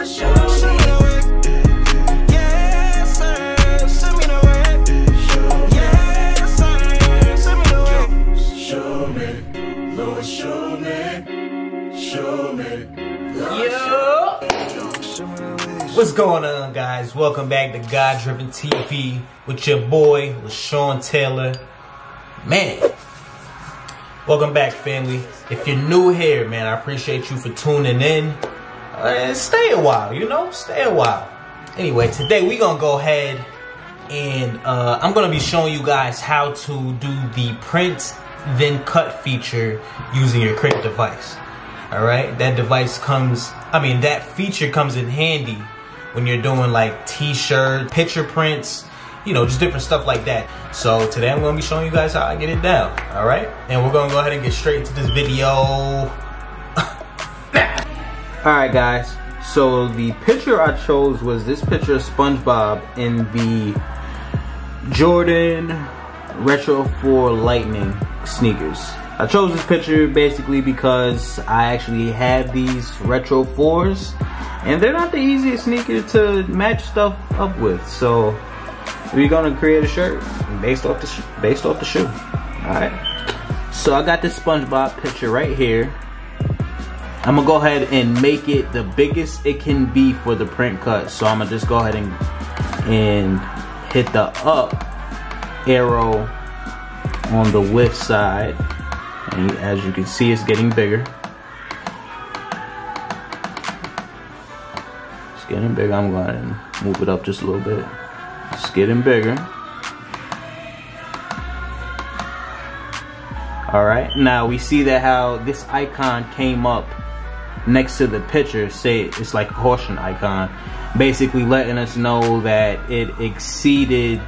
What's going on, guys? Welcome back to Godriven TV with your boy, LaShawn Taylor. Man, welcome back, family. If you're new here, man, I appreciate you for tuning in. Stay a while, you know, stay a while. Anyway, today we gonna go ahead and uh, I'm gonna be showing you guys how to do the print then cut feature using your Cricut device. All right, that device comes. I mean, that feature comes in handy when you're doing like t-shirt, picture prints, you know, just different stuff like that. So today I'm gonna be showing you guys how I get it down. All right, and we're gonna go ahead and get straight into this video. All right, guys. So the picture I chose was this picture of SpongeBob in the Jordan Retro 4 Lightning sneakers. I chose this picture basically because I actually have these Retro 4s and they're not the easiest sneaker to match stuff up with. So we're gonna create a shirt based off the based off the shoe. All right. So I got this SpongeBob picture right here. I'm gonna go ahead and make it the biggest it can be for the print cut. So I'm gonna just go ahead and and hit the up arrow on the width side. And as you can see, it's getting bigger. It's getting bigger. I'm to move it up just a little bit. It's getting bigger. All right, now we see that how this icon came up next to the picture, say it's like a caution icon, basically letting us know that it exceeded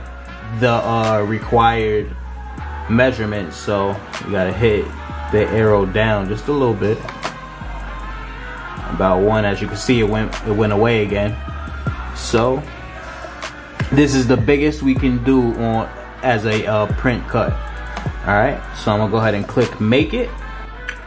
the uh, required measurement. So you gotta hit the arrow down just a little bit. About one, as you can see, it went it went away again. So this is the biggest we can do on as a uh, print cut. All right, so I'm gonna go ahead and click make it.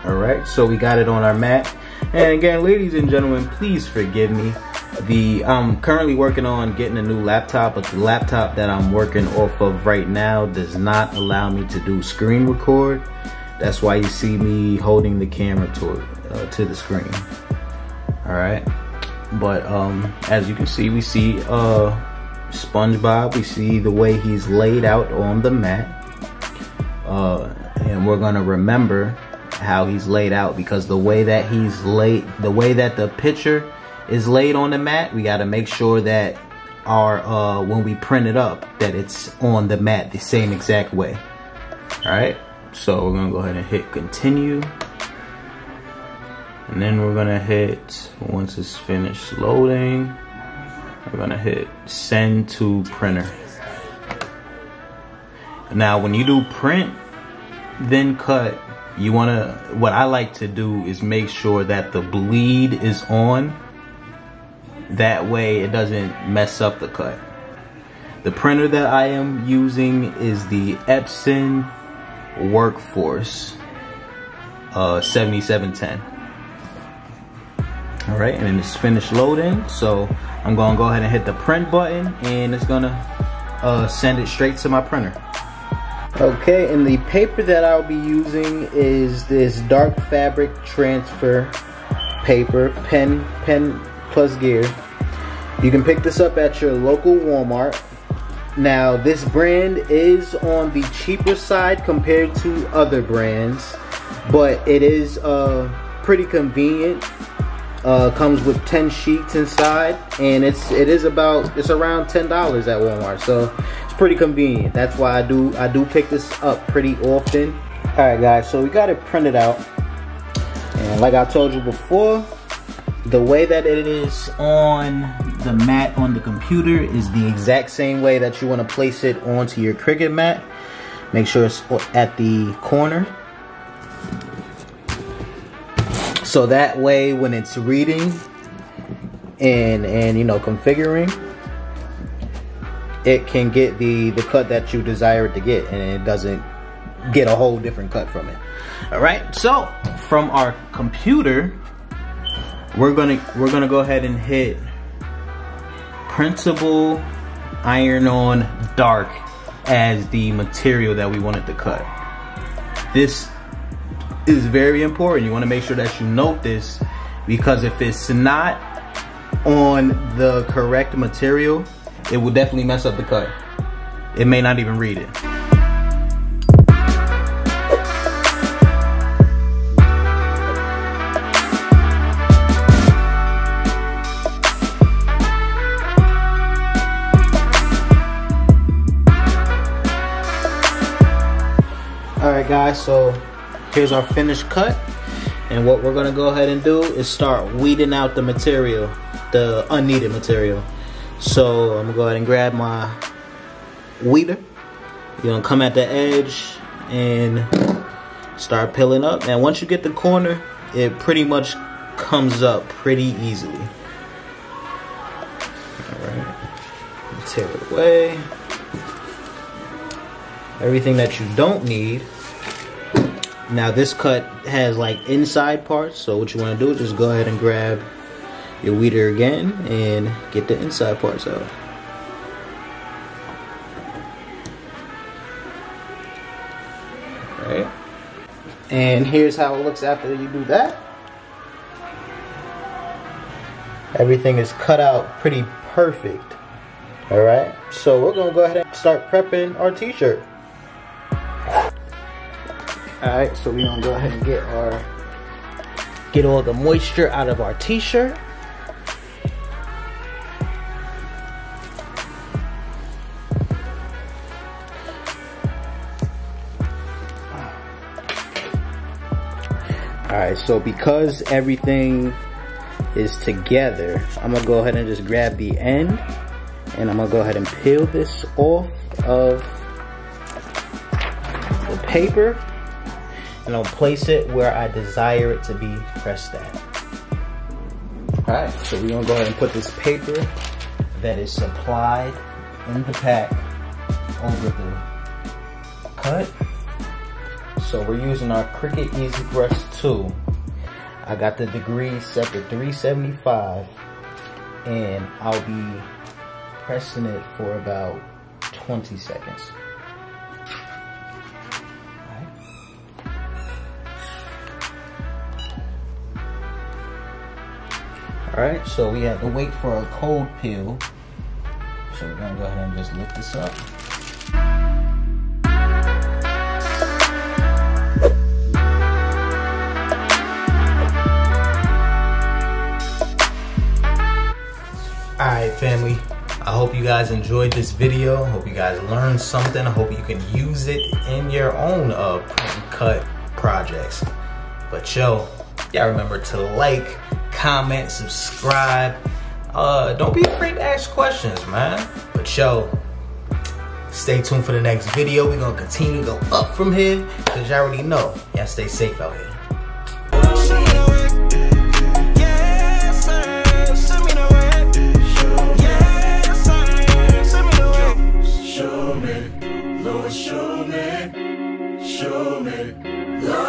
All right, so we got it on our mat. And again, ladies and gentlemen, please forgive me. The I'm currently working on getting a new laptop, but the laptop that I'm working off of right now does not allow me to do screen record. That's why you see me holding the camera to uh, to the screen. All right, but um, as you can see, we see uh, SpongeBob. We see the way he's laid out on the mat, uh, and we're gonna remember how he's laid out because the way that he's laid, the way that the picture is laid on the mat, we got to make sure that our uh, when we print it up that it's on the mat the same exact way. All right, so we're gonna go ahead and hit continue, and then we're gonna hit once it's finished loading, we're gonna hit send to printer. Now, when you do print, then cut, you wanna, what I like to do is make sure that the bleed is on. That way it doesn't mess up the cut. The printer that I am using is the Epson Workforce uh, 7710. All right, and it's finished loading. So I'm gonna go ahead and hit the print button and it's gonna uh, send it straight to my printer. Okay, and the paper that I'll be using is this dark fabric transfer paper, pen, pen plus gear. You can pick this up at your local Walmart. Now, this brand is on the cheaper side compared to other brands, but it is uh, pretty convenient. Uh, comes with 10 sheets inside, and it's it is about it's around ten dollars at Walmart. So pretty convenient. That's why I do I do pick this up pretty often. All right, guys. So we got it printed out, and like I told you before, the way that it is on the mat on the computer is the exact same way that you want to place it onto your Cricut mat. Make sure it's at the corner. So that way when it's reading and and you know configuring it can get the the cut that you desire it to get and it doesn't get a whole different cut from it all right so from our computer we're gonna we're gonna go ahead and hit printable iron on dark as the material that we wanted to cut. This is very important. You want to make sure that you note this because if it's not on the correct material, it will definitely mess up the cut. It may not even read it. All right guys, so here's our finished cut. And what we're gonna go ahead and do is start weeding out the material, the unneeded material. So I'm gonna go ahead and grab my weeder. You're gonna come at the edge and start peeling up. And once you get the corner, it pretty much comes up pretty easily. All right, tear it away. Everything that you don't need. Now this cut has like inside parts, so what you want to do is just go ahead and grab your weeder again and get the inside parts out. Right. And here's how it looks after you do that. Everything is cut out pretty perfect. All right. So we're gonna go ahead and start prepping our t-shirt. All right. So we're gonna go ahead and get our get all the moisture out of our t-shirt. All right, so because everything is together, I'm gonna go ahead and just grab the end and I'm gonna go ahead and peel this off of the paper and I'll place it where I desire it to be pressed at. All right, so we're gonna go ahead and put this paper that is supplied in the pack over the cut. So we're using our Cricut EasyPress 2. I got the degree set to 375 and I'll be pressing it for about 20 seconds. Alright, so we have to wait for a cold peel. So we're gonna go ahead and just lift this up. Guys enjoyed this video. Hope you guys learned something. I hope you can use it in your own uh, cut projects. But yo, y'all remember to like, comment, subscribe. Uh, don't be afraid to ask questions, man. But yo, stay tuned for the next video. We're gonna continue to go up from here, because y'all already know, y'all stay safe out here.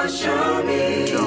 show me.